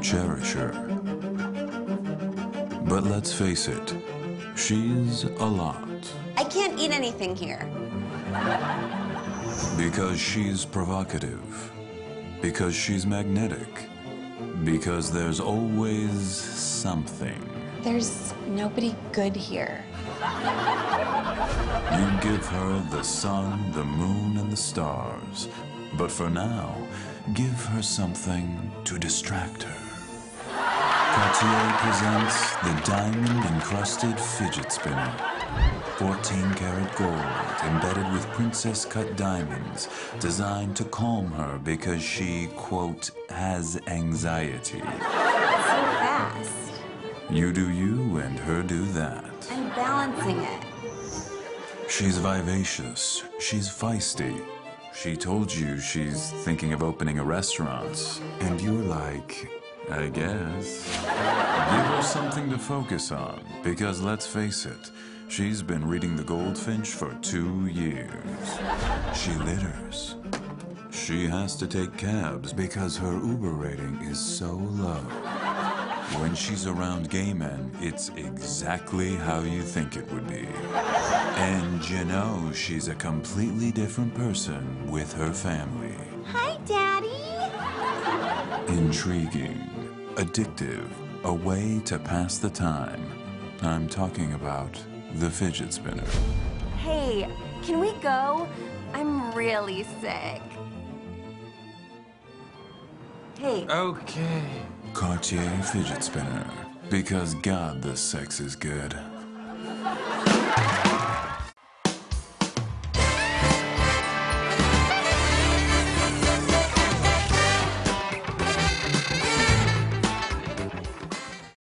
cherish her. But let's face it, she's a lot. I can't eat anything here. Because she's provocative. Because she's magnetic. Because there's always something. There's nobody good here. You give her the sun, the moon, and the stars. But for now, give her something to distract her. Cartier presents the diamond encrusted fidget spinner. 14 karat gold embedded with princess cut diamonds designed to calm her because she, quote, has anxiety. So fast. You do you and her do that. I'm balancing it. She's vivacious. She's feisty. She told you she's thinking of opening a restaurant. And you're like, I guess. Give her something to focus on. Because let's face it, she's been reading The Goldfinch for two years. She litters. She has to take cabs because her Uber rating is so low. When she's around gay men, it's exactly how you think it would be. And you know she's a completely different person with her family. Hi, Daddy. Intriguing, addictive, a way to pass the time. I'm talking about the fidget spinner. Hey, can we go? I'm really sick. Hey, Okay. Cartier fidget spinner. Because God, the sex is good.